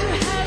you have